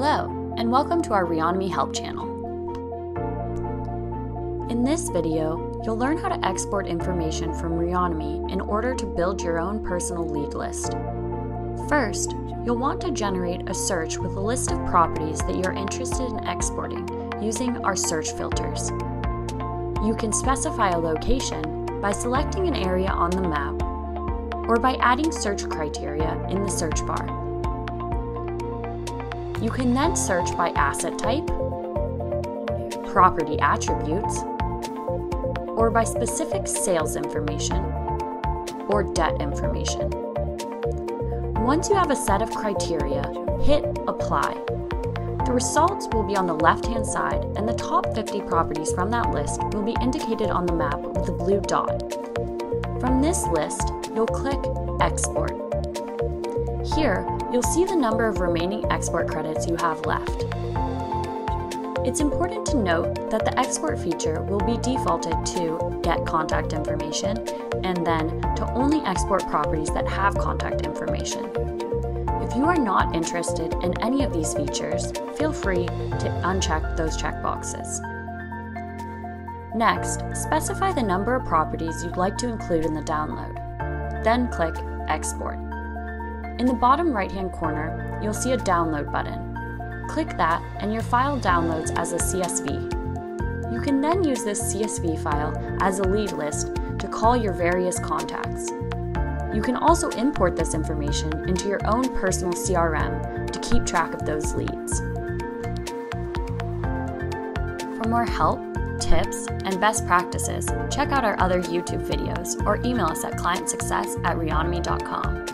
Hello, and welcome to our Reonomy Help channel. In this video, you'll learn how to export information from Reonomy in order to build your own personal lead list. First, you'll want to generate a search with a list of properties that you're interested in exporting using our search filters. You can specify a location by selecting an area on the map or by adding search criteria in the search bar. You can then search by asset type, property attributes, or by specific sales information or debt information. Once you have a set of criteria, hit Apply. The results will be on the left-hand side and the top 50 properties from that list will be indicated on the map with a blue dot. From this list, you'll click Export. Here, you'll see the number of remaining export credits you have left. It's important to note that the export feature will be defaulted to get contact information and then to only export properties that have contact information. If you are not interested in any of these features, feel free to uncheck those checkboxes. Next, specify the number of properties you'd like to include in the download. Then click Export. In the bottom right hand corner, you'll see a download button. Click that and your file downloads as a CSV. You can then use this CSV file as a lead list to call your various contacts. You can also import this information into your own personal CRM to keep track of those leads. For more help, tips, and best practices, check out our other YouTube videos or email us at clientsuccess at reonomy.com.